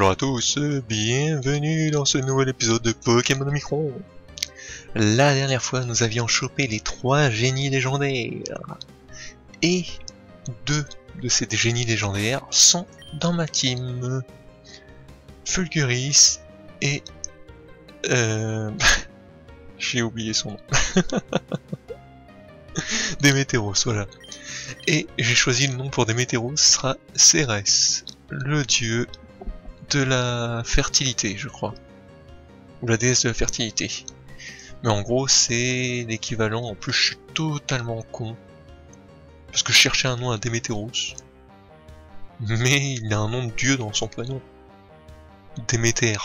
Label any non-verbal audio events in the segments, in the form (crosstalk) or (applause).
bonjour à tous, bienvenue dans ce nouvel épisode de Pokémon Omicron. La dernière fois, nous avions chopé les trois génies légendaires. Et deux de ces génies légendaires sont dans ma team. Fulguris et... Euh... (laughs) J'ai oublié son nom. (laughs) Démétéros, voilà. Et j'ai choisi le nom pour Démétéros, ce sera Cérès, le dieu de la fertilité, je crois. Ou la déesse de la fertilité. Mais en gros, c'est l'équivalent. En plus, je suis totalement con. Parce que je cherchais un nom à Démétéros. Mais il a un nom de dieu dans son prénom. Déméter.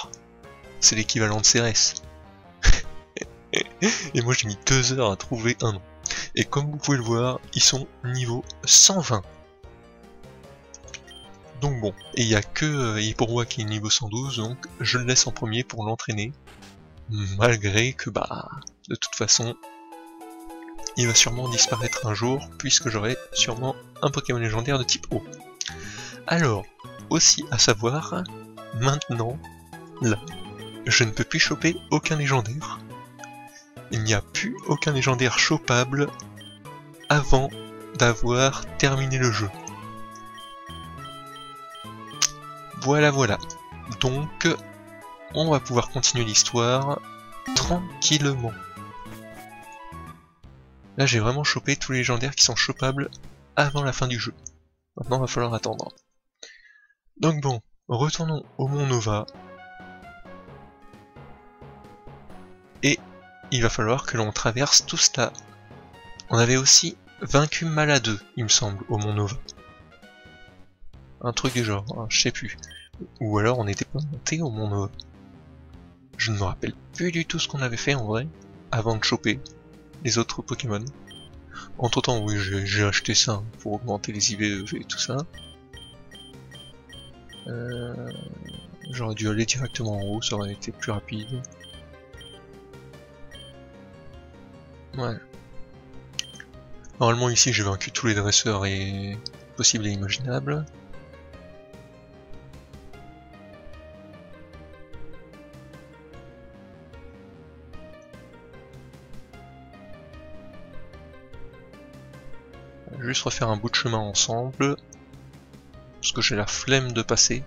C'est l'équivalent de Cérès. (laughs) Et moi j'ai mis deux heures à trouver un nom. Et comme vous pouvez le voir, ils sont niveau 120. Donc bon, il n'y a que euh, qui est niveau 112, donc je le laisse en premier pour l'entraîner. Malgré que bah, de toute façon, il va sûrement disparaître un jour, puisque j'aurai sûrement un Pokémon légendaire de type O. Alors, aussi à savoir, maintenant, là, je ne peux plus choper aucun légendaire. Il n'y a plus aucun légendaire chopable avant d'avoir terminé le jeu. Voilà, voilà. Donc, on va pouvoir continuer l'histoire tranquillement. Là, j'ai vraiment chopé tous les légendaires qui sont chopables avant la fin du jeu. Maintenant, va falloir attendre. Donc bon, retournons au Mont Nova. Et il va falloir que l'on traverse tout cela. On avait aussi vaincu Maladeux, il me semble, au Mont Nova. Un truc du genre, hein, je sais plus. Ou alors on n'était pas monté au Mont Je ne me rappelle plus du tout ce qu'on avait fait en vrai, avant de choper les autres Pokémon. Entre temps, oui, j'ai acheté ça pour augmenter les IVE et tout ça. Euh, j'aurais dû aller directement en haut, ça aurait été plus rapide. Ouais. Normalement ici j'ai vaincu tous les dresseurs et possibles et imaginables. Juste refaire un bout de chemin ensemble. Parce que j'ai la flemme de passer.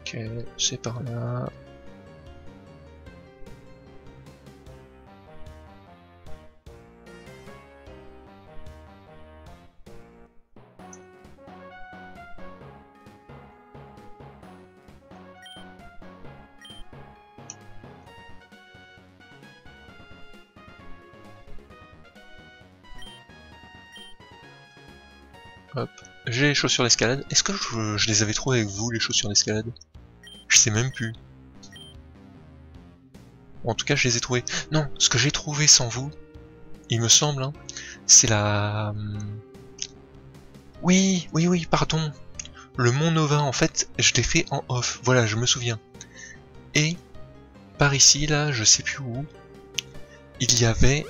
Ok, c'est par là. Les chaussures d'escalade. Est-ce que je, les avais trouvées avec vous, les chaussures d'escalade Je sais même plus. en tout cas, je les ai trouvées. Non, ce que j'ai trouvé sans vous, il me semble, hein, c'est la... Hum, oui, oui, oui, pardon. Le Mont Nova, en fait, je l'ai fait en off. Voilà, je me souviens. Et par ici, là, je sais plus où, il y avait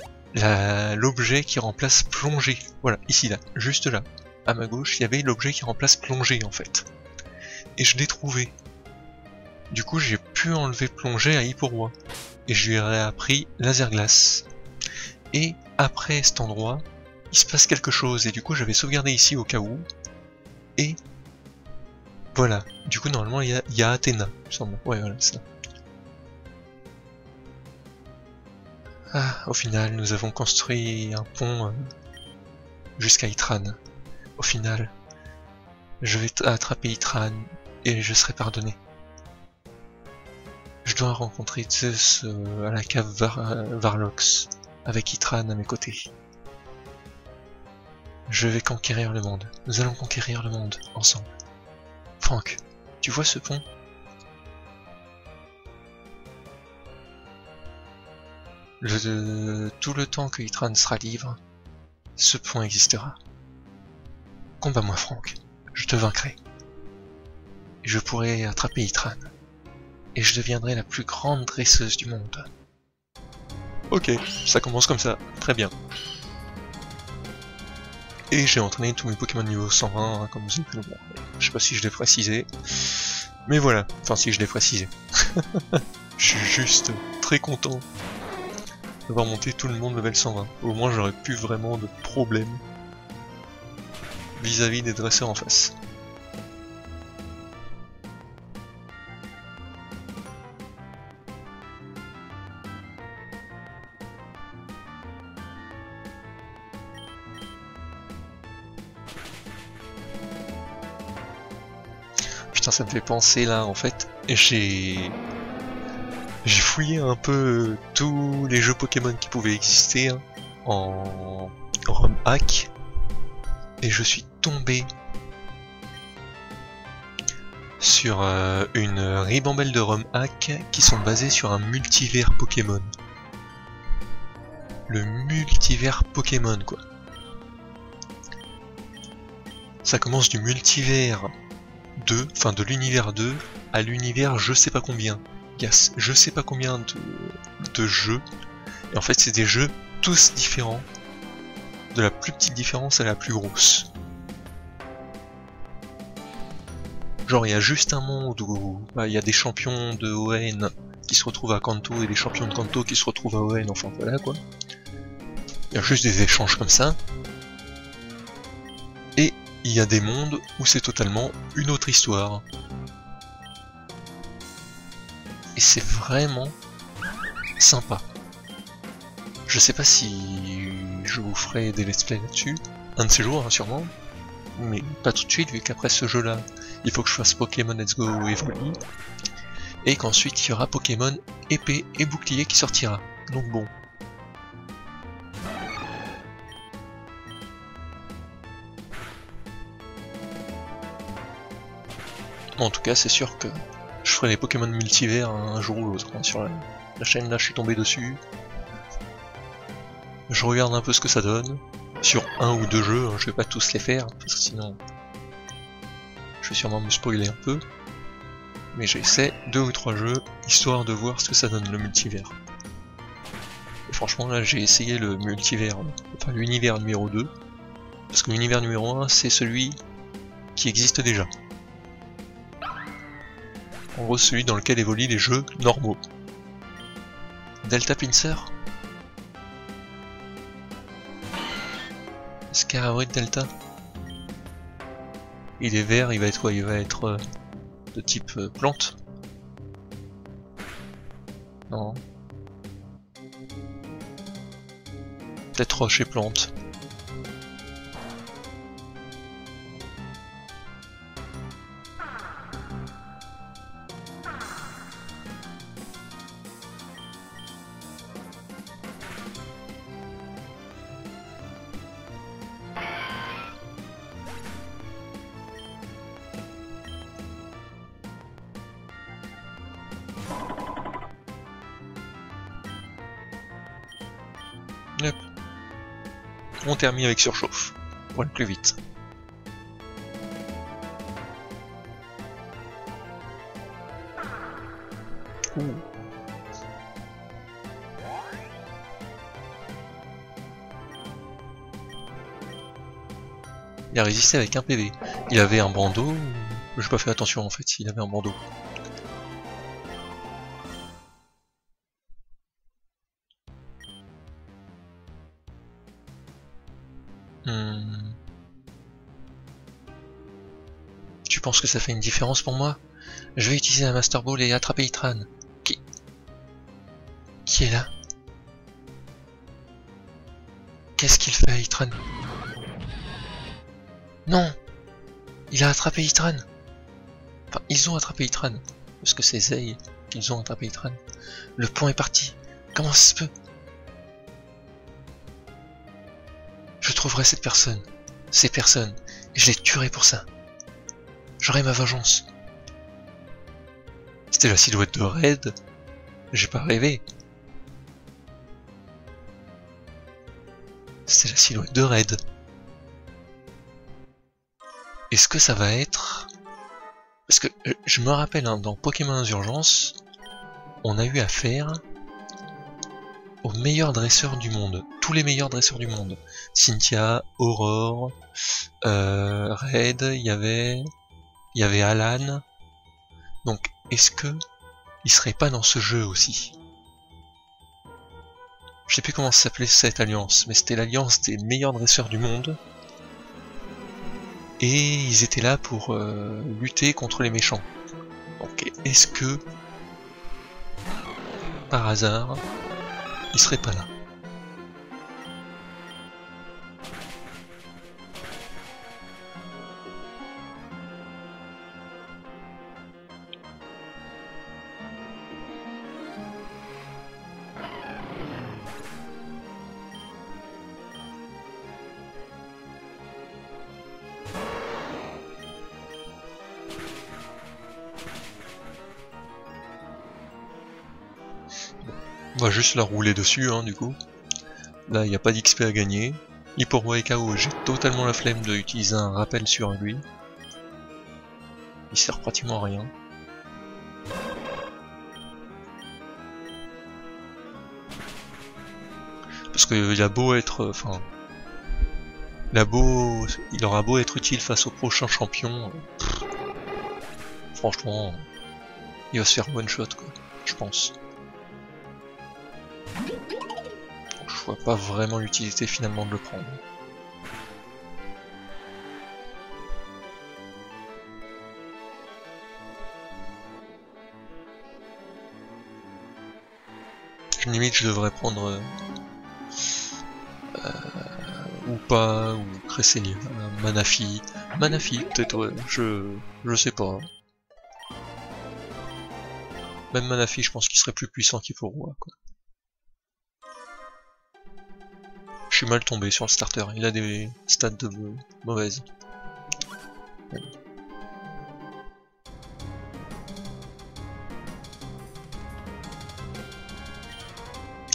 l'objet qui remplace plongée. Voilà, ici, là, juste là à ma gauche, il y avait l'objet qui remplace plongée en fait. Et je l'ai trouvé. Du coup, j'ai pu enlever plongée à Hyporoi. Et je lui ai réappris laser glace. Et après cet endroit, il se passe quelque chose. Et du coup, j'avais sauvegardé ici au cas où. Et voilà. Du coup, normalement, il y a, Athéna. Ah, au final, nous avons construit un pont euh, jusqu'à Itran. Au final, je vais attraper Itran et je serai pardonné. Je dois rencontrer Zeus euh, à la cave Varlox avec Itran à mes côtés. Je vais conquérir le monde. Nous allons conquérir le monde ensemble. Franck, tu vois ce pont? Tout le temps que Itran sera libre, ce pont existera. Combat-moi, Franck. Je te vaincrai. je pourrai attraper Itran. Et je deviendrai la plus grande dresseuse du monde. Ok, ça commence comme ça. Très bien. Et j'ai entraîné tous mes Pokémon niveau 120, hein, comme vous avez pu le voir. Je sais pas si je l'ai précisé. Mais voilà, enfin si je l'ai précisé. (laughs) je suis juste très content d'avoir monté tout le monde level 120. Au moins j'aurais plus vraiment de problème vis-à-vis des dresseurs en face. Putain, ça me fait penser là, en fait, j'ai j'ai fouillé un peu tous les jeux Pokémon qui pouvaient exister hein, en ROM hack et je suis sur euh, une ribambelle de ROM hack qui sont basés sur un multivers Pokémon. Le multivers Pokémon quoi. Ça commence du multivers 2, enfin de l'univers 2 à l'univers je sais pas combien. Il y a je sais pas combien de jeux. Et en fait c'est des jeux tous différents. De la plus petite différence à la plus grosse. Genre il y a juste un monde où bah, il y a des champions de ON qui se retrouvent à Kanto et des champions de Kanto qui se retrouvent à ON, enfin voilà quoi. Il y a juste des échanges comme ça. Et il y a des mondes où c'est totalement une autre histoire. Et c'est vraiment sympa. Je sais pas si je vous ferai des let's play là-dessus, un de ces jours hein, sûrement, mais pas tout de suite vu qu'après ce jeu là il faut que je fasse Pokémon Let's Go Evoli et qu'ensuite il y aura Pokémon épée et bouclier qui sortira. Donc bon. En tout cas c'est sûr que je ferai les Pokémon multivers un jour ou l'autre. Hein, sur la, chaîne là je suis tombé dessus. Je regarde un peu ce que ça donne. Sur un ou deux jeux, hein, je vais pas tous les faire, parce que sinon je vais sûrement me spoiler un peu. Mais j'essaie deux ou trois jeux, histoire de voir ce que ça donne le multivers. Et franchement là j'ai essayé le multivers, enfin l'univers numéro 2. Parce que l'univers numéro 1 c'est celui qui existe déjà. En gros celui dans lequel évoluent les jeux normaux. Delta Pincer? Scarabrid Delta? Il est vert, il va être quoi? Il va être euh, de type euh, plante? Non. Peut-être roche et plante. On termine avec surchauffe, pour aller plus vite. Il a résisté avec un PV. Il avait un bandeau. J'ai pas fait attention en fait, il avait un bandeau. Tu penses que ça fait une différence pour moi Je vais utiliser la Master Ball et attraper Itran. Qui... Qui est là? Qu'est-ce qu'il fait, Itran? Non Il a attrapé Itran Enfin, ils ont attrapé Itran. Parce que c'est Zay qu'ils ont attrapé Itran. Le point est parti. Comment ça se peut? Je trouverai cette personne, ces personnes, et je les tuerai pour ça. J'aurai ma vengeance. C'était la silhouette de Red. J'ai pas rêvé. C'était la silhouette de Red. Est-ce que ça va être... Parce que euh, je me rappelle, hein, dans Pokémon Urgence, on a eu affaire aux meilleurs dresseurs du monde. Tous les meilleurs dresseurs du monde. Cynthia, Aurore, euh, Red, il y avait... Il y avait Alan. Donc, est-ce que il serait pas dans ce jeu aussi? Je sais plus comment s'appelait cette alliance, mais c'était l'alliance des meilleurs dresseurs du monde. Et ils étaient là pour euh, lutter contre les méchants. Donc est-ce que, par hasard, il serait pas là? Juste la rouler dessus, hein, du coup. Là, il n'y a pas d'XP à gagner. Iporo et KO, j'ai totalement la flemme d'utiliser un rappel sur lui. Il sert pratiquement à rien. Parce qu'il a beau être... Enfin... Il, a beau, il aura beau être utile face au prochain champion. franchement, il va se faire one shot, quoi, je pense. Vois pas vraiment l'utilité finalement de le prendre. Limite je devrais prendre euh, euh, ou pas, ou Cresselia, Manafi, Manafi peut-être ouais, je, je sais pas. Même Manafi je pense qu'il serait plus puissant qu'il faut quoi. Suis mal tombé sur le starter, il a des stats de mauvaises.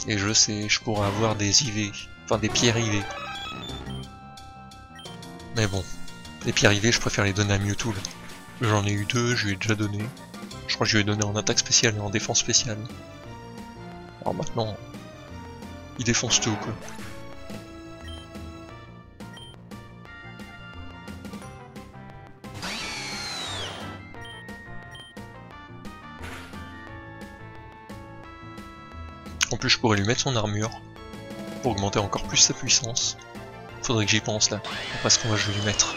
Et je sais, je pourrais avoir des IV, enfin des pierres IV. Mais bon, les pierres IV, je préfère les donner à Mewtwo. J'en ai eu deux, je lui ai déjà donné. Je crois que je lui ai donné en attaque spéciale et en défense spéciale. Alors maintenant, il défonce tout quoi. Je pourrais lui mettre son armure pour augmenter encore plus sa puissance. Faudrait que j'y pense là. Après ce qu'on va je lui mettre.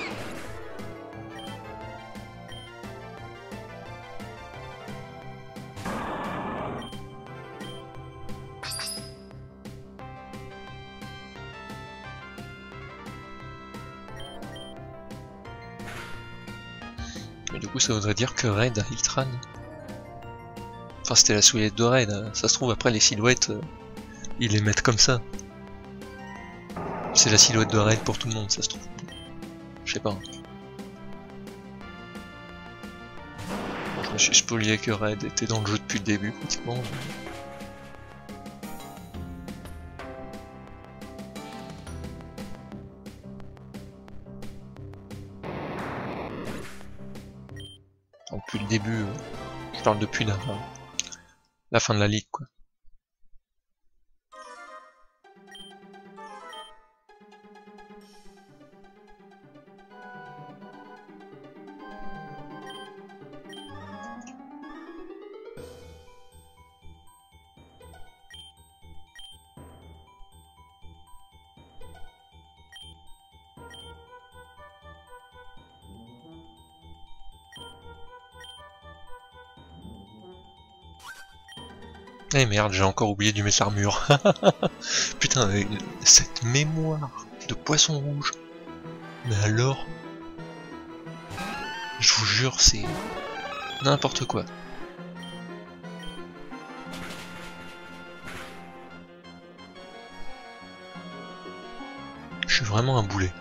Du coup ça voudrait dire que Red a Hitran Enfin, c'était la silhouette de Raid. Hein. Ça se trouve, après, les silhouettes, euh, ils les mettent comme ça. C'est la silhouette de Raid pour tout le monde, ça se trouve. Je sais pas. je me suis spolié que Raid était dans le jeu depuis le début, pratiquement. depuis le début, euh, je parle depuis là la fin de la ligue quoi. Merde, j'ai encore oublié du mettre l'armure. (laughs) Putain, cette mémoire de poisson rouge. Mais alors... Je vous jure, c'est... N'importe quoi. Je suis vraiment un boulet.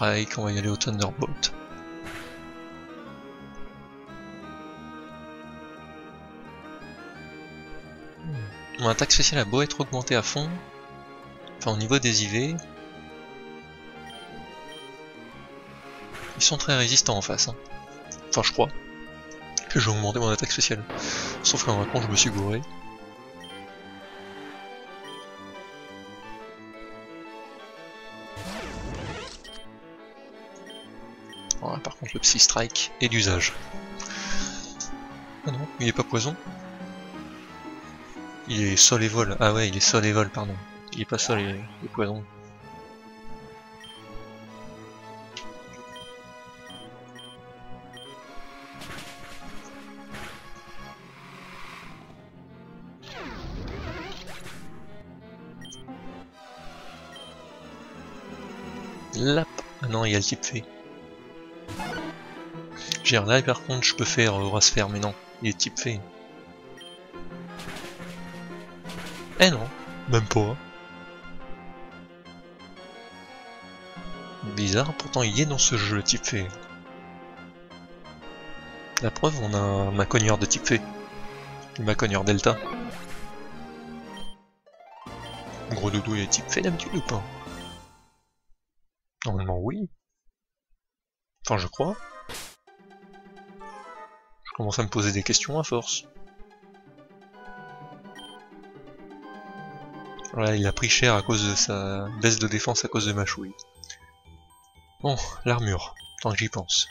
Strike, on va y aller au Thunderbolt. Mon attaque spéciale a beau être augmentée à fond, enfin au niveau des IV, ils sont très résistants en face. Hein. Enfin je crois que j'ai augmenté mon attaque spéciale. Sauf qu'en raconte je me suis gouré. Le Psy Strike est d'usage. Ah non, il est pas poison Il est sol et vol. Ah ouais, il est sol et vol, pardon. Il est pas sol et, poison. Lap Ah non, il y a le type fait là par contre je peux faire euh, mais non, il est type fait. Eh non, même pas. Bizarre, pourtant il est dans ce jeu le type fait. La preuve, on a un Maconior de type fait. Le Maconior Delta. Gros doudou, il est type fait d'habitude ou pas? Normalement oui. Enfin je crois commence à me poser des questions à force. Voilà, il a pris cher à cause de sa baisse de défense à cause de ma chouille. Bon, l'armure, tant que j'y pense.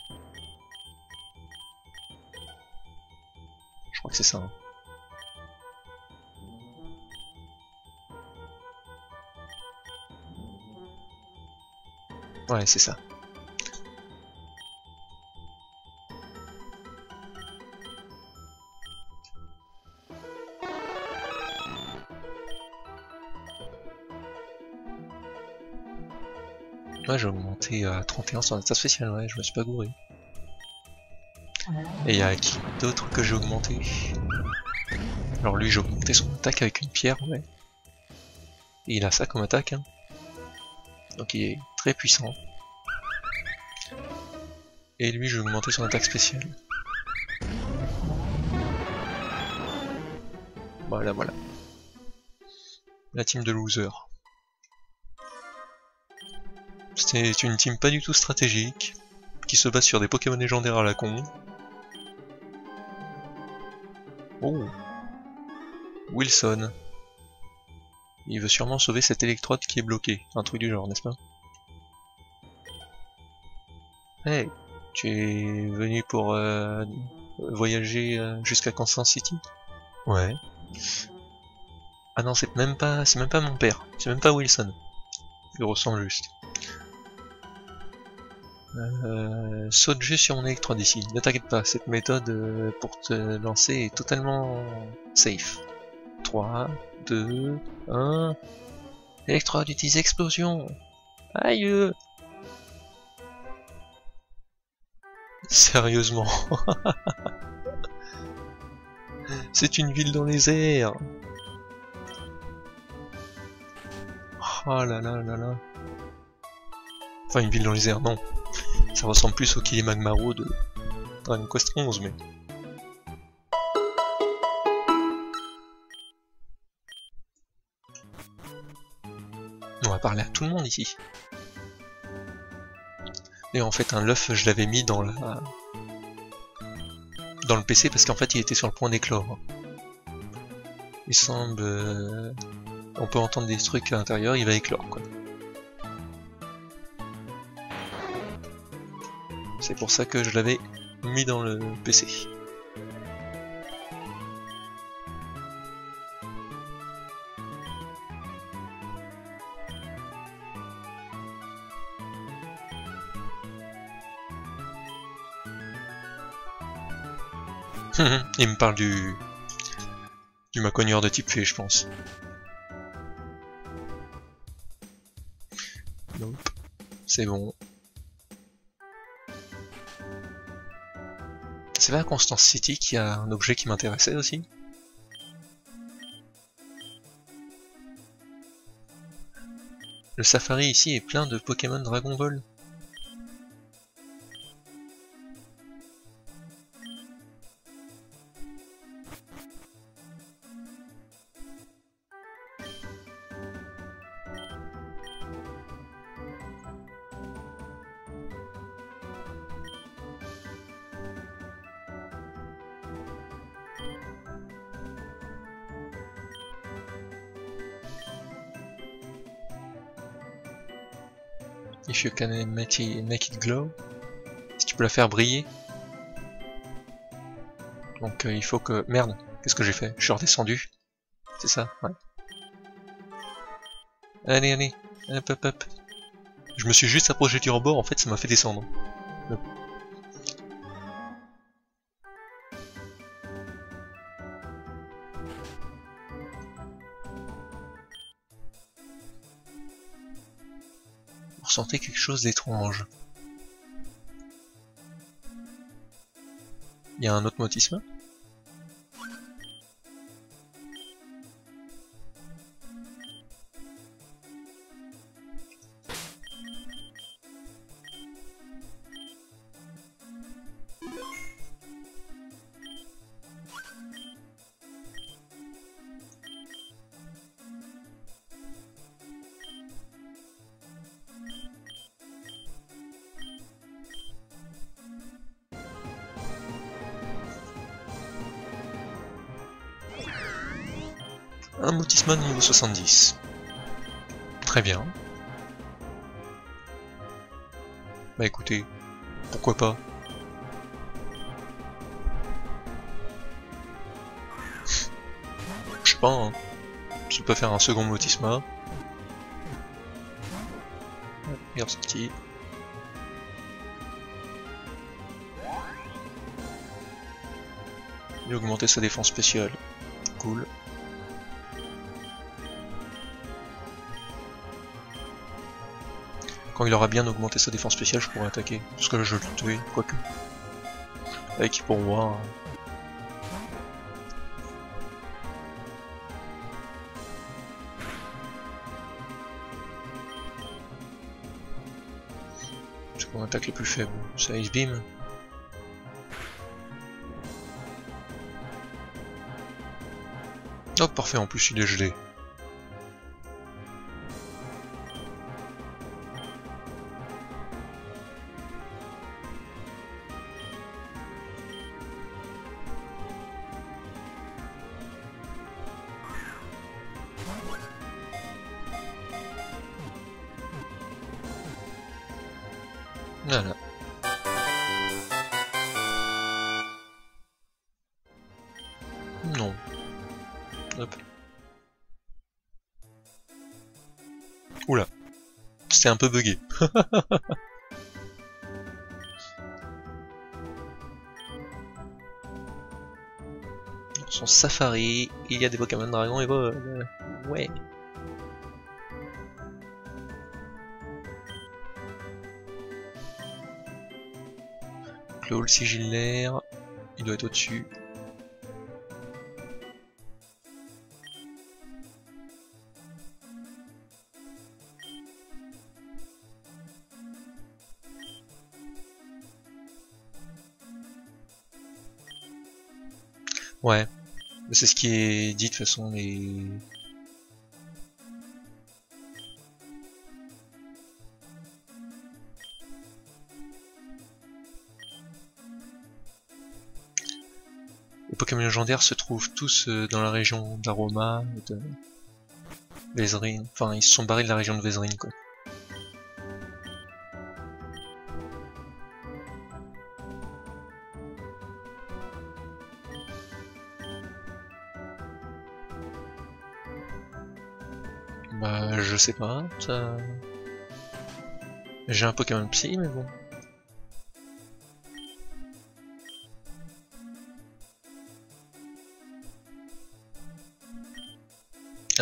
Je crois que c'est ça. Hein. Ouais, c'est ça. J'ai augmenté à 31 sur état spécial, ouais, je me suis pas gouré. Et il y a qui d'autre que j'ai augmenté? Alors lui j'ai augmenté son attaque avec une pierre, ouais. Et il a ça comme attaque, hein. Donc il est très puissant. Et lui j'ai augmenté son attaque spéciale. Voilà, voilà. La team de losers. C'est une team pas du tout stratégique, qui se base sur des Pokémon légendaires à la con. Oh Wilson. Il veut sûrement sauver cette électrode qui est bloquée, un truc du genre, n'est-ce pas? Hey, tu es venu pour euh, voyager euh, jusqu'à Kansas City? Ouais. Ah non, c'est même pas, c'est même pas mon père, c'est même pas Wilson. Il ressemble juste. Euh, saute juste sur mon électrode ici. Ne t'inquiète pas, cette méthode euh, pour te lancer est totalement safe. 3, 2, 1... Électrode utilise explosion. Aïe Sérieusement. (laughs) C'est une ville dans les airs. Oh là là là là. Enfin une ville dans les airs, non ça ressemble plus au Kilimagmaro de Dragon Quest 11, mais... On va parler à tout le monde ici. Et en fait, un l'œuf, je l'avais mis dans la... dans le PC parce qu'en fait, il était sur le point d'éclore. Il semble... Euh, on peut entendre des trucs à l'intérieur, il va éclore, quoi. C'est pour ça que je l'avais mis dans le PC. Il me parle du... du de type fée, je pense. C'est bon. C'est à Constance City qu'il y a un objet qui m'intéressait aussi Le safari ici est plein de Pokémon Dragon Ball. Can make it, glow. Si tu peux la faire briller. Donc euh, il faut que... Merde, qu'est-ce que j'ai fait? Je suis redescendu. C'est ça, ouais. Allez, allez, hop, hop, hop. Je me suis juste approché du rebord, en fait ça m'a fait descendre. Ressentez quelque chose d'étrange. Il y a un autre motisme? Niveau 70. Très bien. Bah écoutez, pourquoi pas? Je sais pas, hein. Ça peut faire un second motisma. Regarde sorti. Il a augmenté sa défense spéciale. Quand il aura bien augmenté sa défense spéciale, je pourrai attaquer. Parce que là, je le tuer, quoique. Avec pour moi. C'est qu'on attaque les plus faibles. C'est Ice Beam. Oh parfait, en plus il est gelé. Non. Hop. Oula. C'était un peu bugué. Dans (laughs) son safari, il y a des Pokémon Dragon et voilà. Ouais. Le hall sigillaire, il doit être au-dessus. Ouais, c'est ce qui est dit de toute façon, les... Pokémon légendaires se trouvent tous euh, dans la région d'Aroma, de Vézrine. Enfin, ils se sont barrés de la région de Vézrine, quoi. Bah, je sais pas. J'ai un Pokémon Psy, mais bon.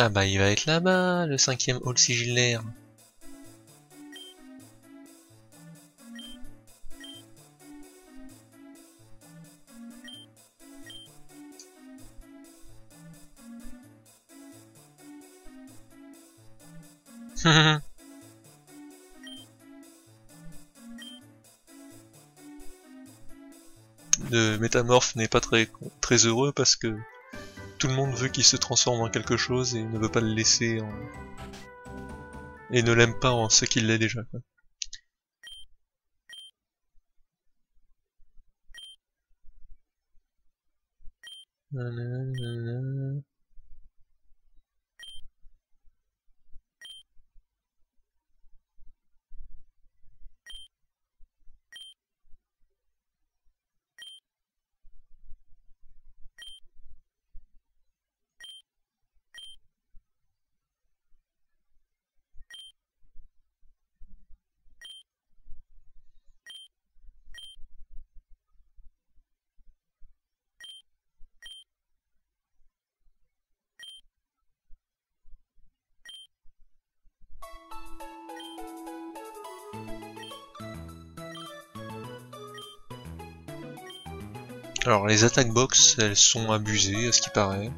Ah bah il va être là-bas, le cinquième hall sigillaire. (laughs) Le métamorphe n'est pas très, très heureux parce que tout le monde veut qu'il se transforme en quelque chose et ne veut pas le laisser en... Et ne l'aime pas en ce qu'il l'est déjà. Alors les attaques box, elles sont abusées à ce qui paraît.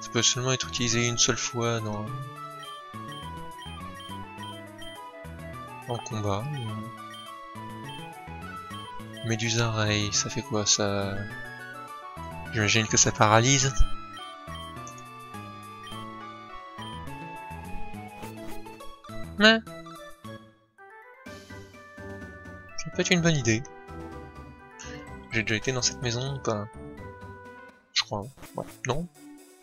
Ça peut seulement être utilisé une seule fois dans en combat. Médusa Ray, ça fait quoi ça? J'imagine que ça paralyse. Mais... Ça peut être une bonne idée. J'ai déjà été dans cette maison ou pas? Je crois. Non?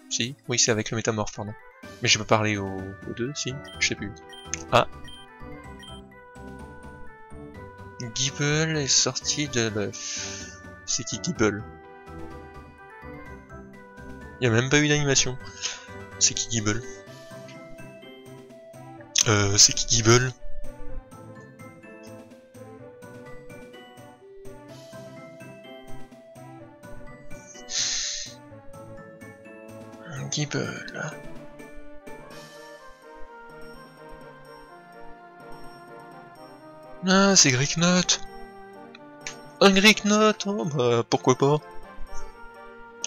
Si Oui, c'est avec le métamorphe, pardon. Mais je peux parler aux, deux, si Je sais plus. Ah Gibble est sorti de. C'est qui Gibble? Il n'y a même pas eu d'animation. C'est qui Gibble? Euh, c'est qui Gibble Gibble. Ah, c'est Greeknot Un Greeknot Oh bah, pourquoi pas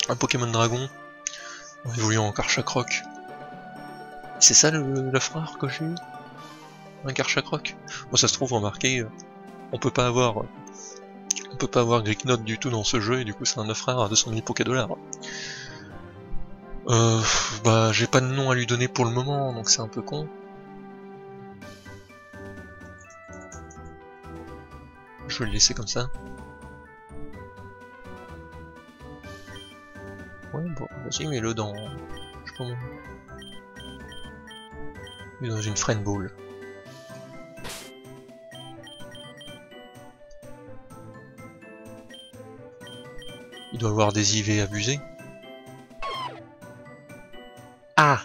Un Pokémon Dragon évoluant en Karchakroc. C'est ça le, le, frère que j'ai eu? Un Karchakroc? Bon ça se trouve remarqué, euh, on peut pas avoir euh, on peut pas avoir du tout dans ce jeu et du coup c'est un frère à 200 000 Poké dollars. Euh, bah j'ai pas de nom à lui donner pour le moment donc c'est un peu con. Je vais le laisser comme ça. Ouais bon vas-y mets-le dans... Je sais dans une friend ball. Il doit avoir des IV abusés. Ah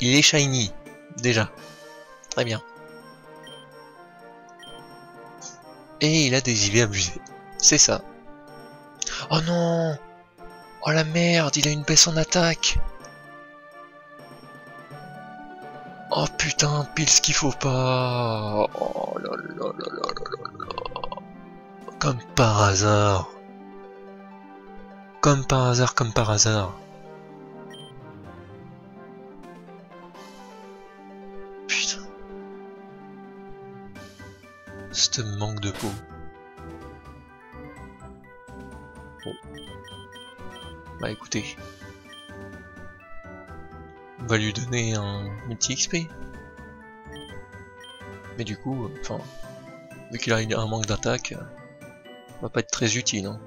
Il est shiny, déjà. Très bien. Et il a des IV abusés. C'est ça. Oh non Oh la merde, il a une baisse en attaque putain, pile ce qu'il faut pas. Oh là là Comme par hasard. Comme par hasard, comme par hasard. Putain. Ce manque de peau. Bon. Bah écoutez, on va lui donner un multi XP. Mais du coup, enfin, vu qu'il a un manque d'attaque, va pas être très utile. Hein.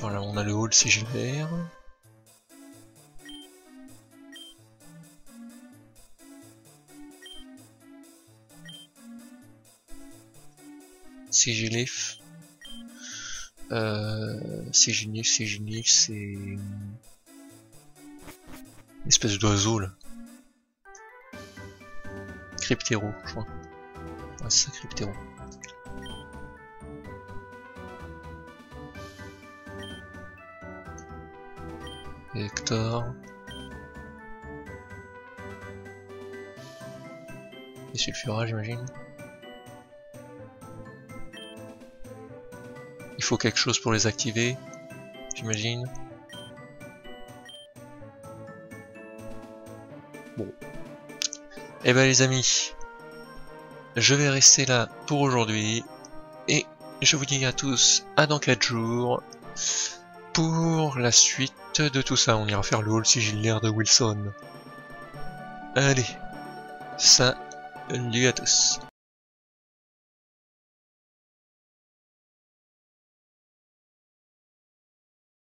Voilà, on a le hall sigillère. Sigilif. Euh, Sigilif, Sigilif, c'est... Une espèce d'oiseau là. Cryptéro, je crois. Ouais, c'est ça, Cryptéro. Hector. Et Sulfura, j'imagine. Faut quelque chose pour les activer, j'imagine. Bon. Eh ben les amis, je vais rester là pour aujourd'hui. Et je vous dis à tous à dans 4 jours pour la suite de tout ça. On ira faire le hall sigillaire de Wilson. Allez, salut à tous.